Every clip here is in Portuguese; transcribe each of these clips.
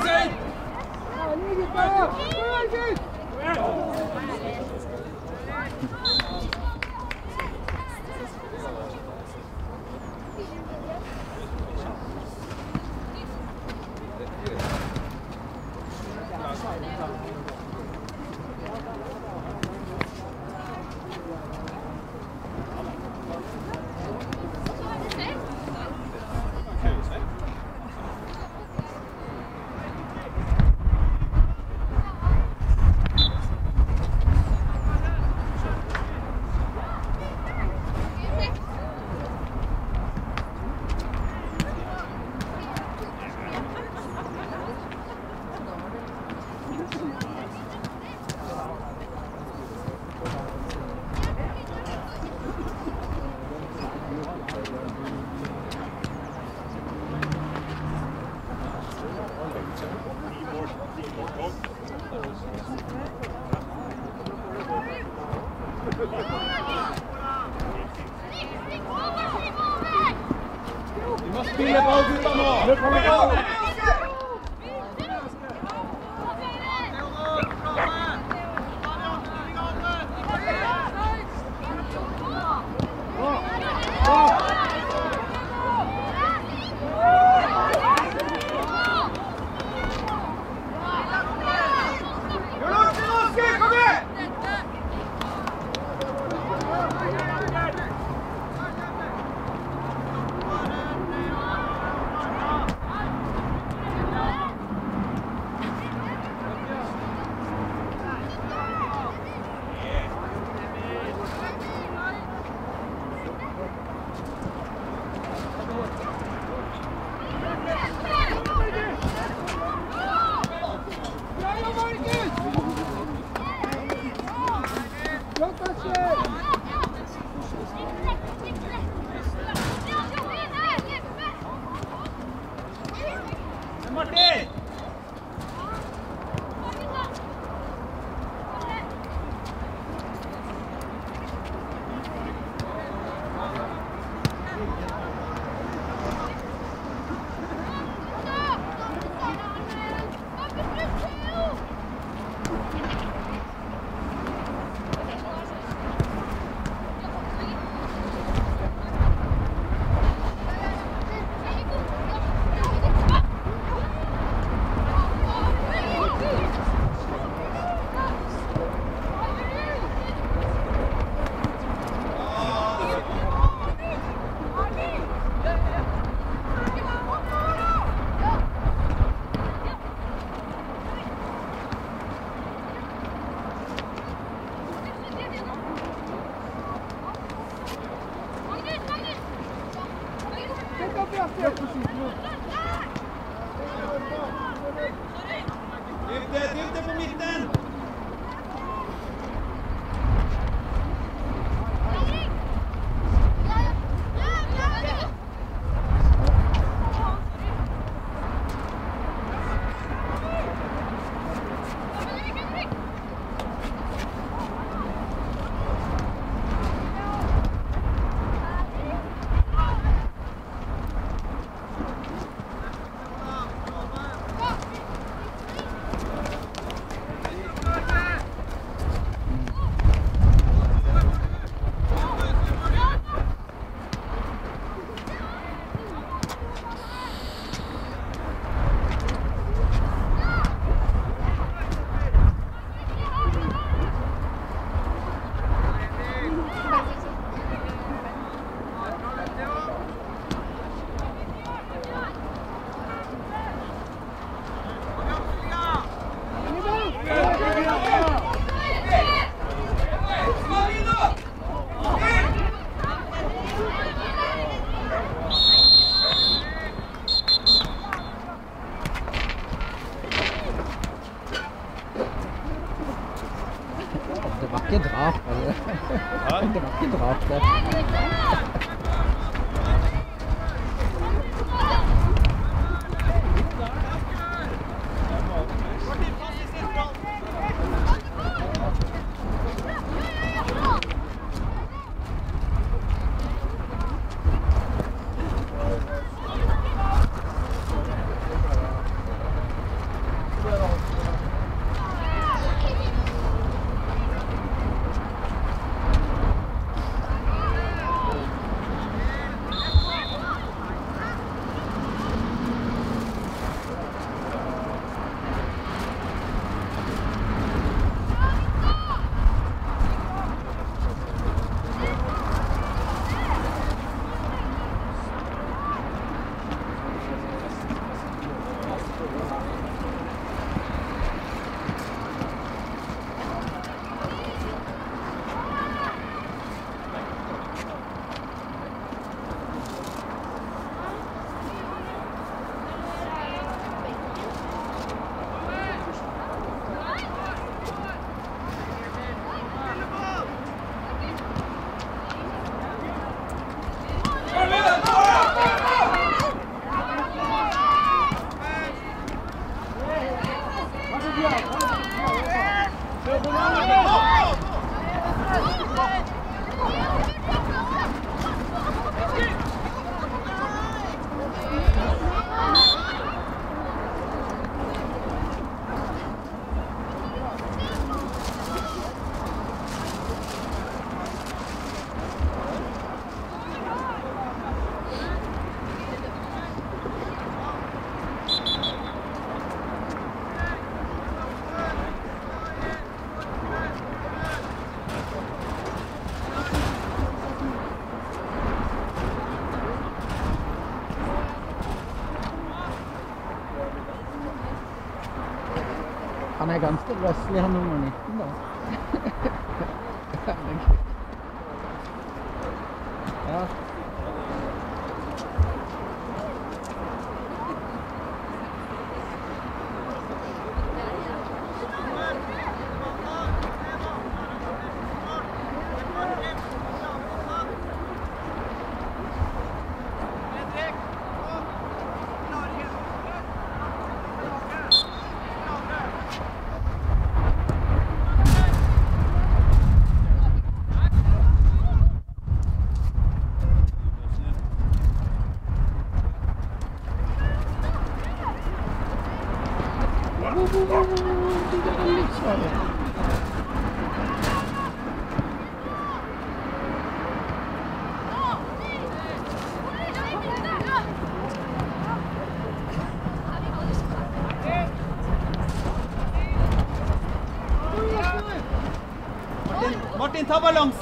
Kom Tem que eu tenho que ter militante. einer ganzen Wrestling haben noch nicht. Topalongs.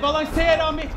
balanceira homem.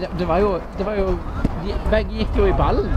det, var jo, det var jo de, Begge gikk jo i ballen.